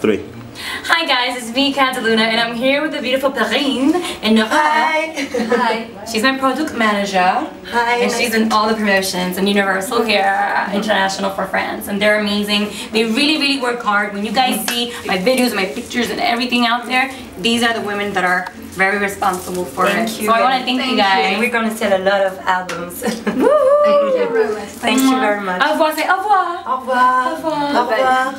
three. Hi guys, it's me, Kat DeLuna, and I'm here with the beautiful Perrine and Nora. Hi. Hi. She's my product manager. Hi. And she's in all the promotions and Universal here, mm-hmm. International for France, and they're amazing. They really, really work hard. When you guys see my videos, my pictures, and everything out there, these are the women that are very responsible for Thank it. you. So I want to thank, you guys. We're gonna sell a lot of albums. Woo! Thank you very much. Thank you very much. Au revoir, say au revoir. Au revoir. Au revoir. Au revoir.